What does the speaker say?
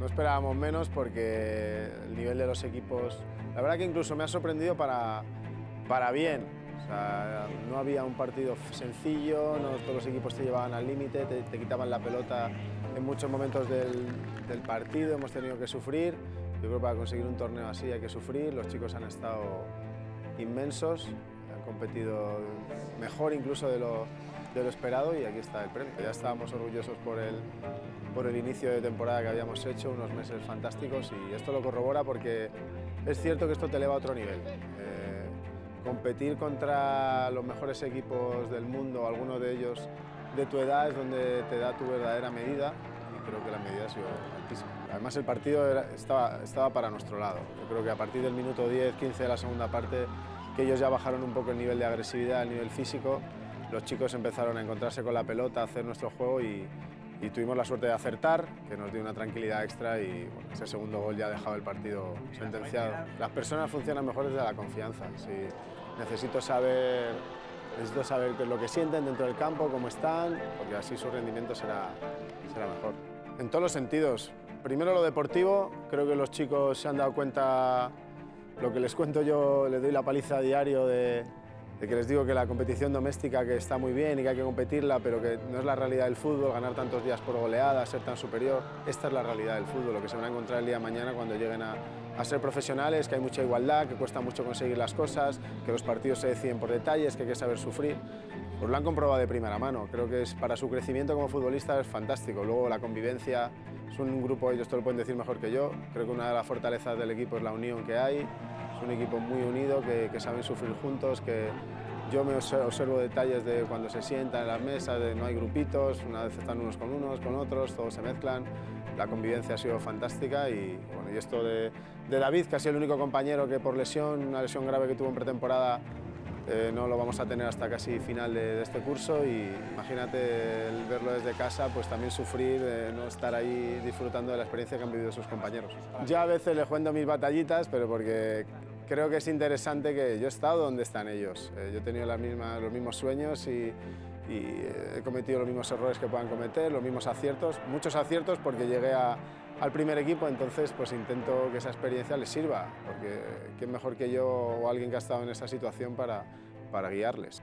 No esperábamos menos porque el nivel de los equipos, la verdad que incluso me ha sorprendido para, para bien. O sea, no había un partido sencillo, no todos los equipos te llevaban al límite, te, te, quitaban la pelota en muchos momentos del, del, partido, hemos tenido que sufrir. Yo creo que para conseguir un torneo así hay que sufrir, los chicos han estado inmensos, han competido mejor incluso de lo, de lo esperado y aquí está el premio. Ya estábamos orgullosos por el, por el inicio de temporada que habíamos hecho, unos meses fantásticos y esto lo corrobora porque es cierto que esto te eleva a otro nivel. Eh, competir contra los mejores equipos del mundo, algunos de ellos de tu edad, es donde te da tu verdadera medida y creo que la medida ha sido altísima. Además el partido era, estaba, estaba para nuestro lado. Yo creo que a partir del minuto 10, 15 de la segunda parte, que ellos ya bajaron un poco el nivel de agresividad, el nivel físico, los chicos empezaron a encontrarse con la pelota, a hacer nuestro juego y, tuvimos la suerte de acertar, que nos dio una tranquilidad extra y ese segundo gol ya ha dejado el partido sentenciado. Las personas funcionan mejor desde la confianza. Necesito saber, necesito saber lo que sienten dentro del campo, cómo están, porque así su rendimiento será, será mejor. En todos los sentidos. Primero lo deportivo, creo que los chicos se han dado cuenta, lo que les cuento yo, les doy la paliza a diario de, de que les digo que la competición doméstica que está muy bien y que hay que competirla, pero que no es la realidad del fútbol, ganar tantos días por goleada, ser tan superior. Esta es la realidad del fútbol, lo que se van a encontrar el día de mañana cuando lleguen a, a ser profesionales, que hay mucha igualdad, que cuesta mucho conseguir las cosas, que los partidos se deciden por detalles, que hay que saber sufrir. Pues lo han comprobado de primera mano. Creo que es, para su crecimiento como futbolista es fantástico. Luego la convivencia, es un grupo, ellos te lo pueden decir mejor que yo. Creo que una de las fortalezas del equipo es la unión que hay. Un equipo muy unido, que, saben sufrir juntos, que yo me observo detalles de cuando se sientan en las mesas, de no hay grupitos, una vez están unos con unos, con otros, todos se mezclan. La convivencia ha sido fantástica y, bueno, y esto de, de David, que ha sido el único compañero que por lesión, una lesión grave que tuvo en pretemporada, eh, no lo vamos a tener hasta casi final de, de, este curso y imagínate el verlo desde casa, pues también sufrir, eh, no estar ahí disfrutando de la experiencia que han vivido sus compañeros. Ya a veces le cuento mis batallitas, pero porque creo que es interesante que yo he estado donde están ellos. Eh, yo he tenido las mismas, los mismos sueños y, y, he cometido los mismos errores que puedan cometer, los mismos aciertos, muchos aciertos porque llegué a, al primer equipo, entonces pues intento que esa experiencia les sirva, porque quién mejor que yo o alguien que ha estado en esa situación para, para guiarles.